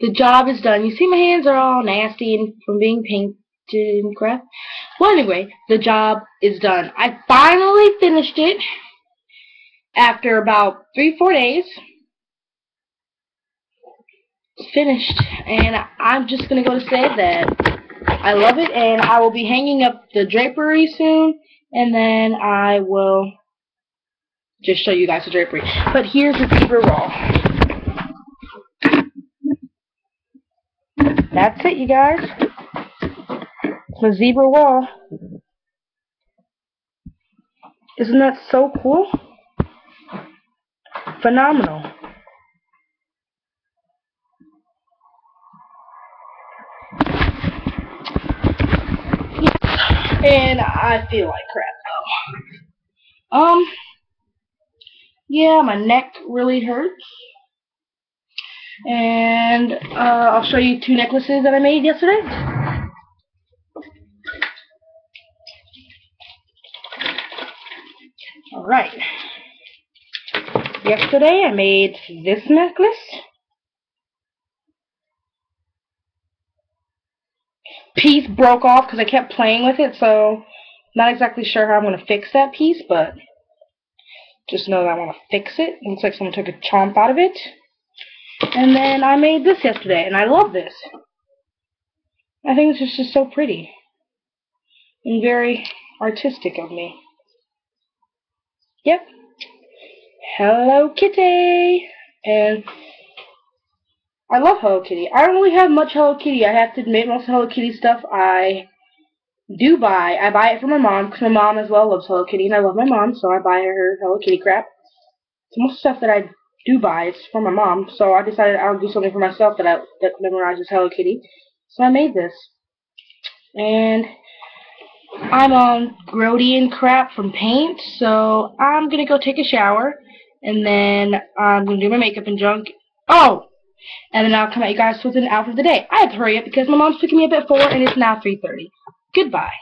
the job is done. You see my hands are all nasty and from being painted and crap. Well, anyway, the job is done. I finally finished it after about three, four days. It's finished, and I'm just going to go to say that I love it, and I will be hanging up the drapery soon, and then I will just show you guys the drapery. But here's the zebra wall. That's it, you guys. The zebra wall. Isn't that so cool? Phenomenal. And I feel like crap. Um, yeah, my neck really hurts. And uh, I'll show you two necklaces that I made yesterday. Alright. Yesterday I made this necklace. Piece broke off because I kept playing with it, so not exactly sure how I'm going to fix that piece, but just know that I want to fix it. it. Looks like someone took a chomp out of it. And then I made this yesterday, and I love this. I think this is just so pretty. And very artistic of me. Yep. Hello Kitty! And I love Hello Kitty. I don't really have much Hello Kitty. I have to admit, most Hello Kitty stuff I do buy. I buy it for my mom, because my mom as well loves Hello Kitty, and I love my mom, so I buy her Hello Kitty crap. So most stuff that I do buy is for my mom, so I decided I'll do something for myself that I that memorizes Hello Kitty. So I made this. And I'm on grody and crap from paint, so I'm gonna go take a shower, and then I'm gonna do my makeup and junk. Oh! And then I'll come at you guys with an outfit of the day. I have to hurry up because my mom's picking me up at 4 and it's now 3.30. Goodbye.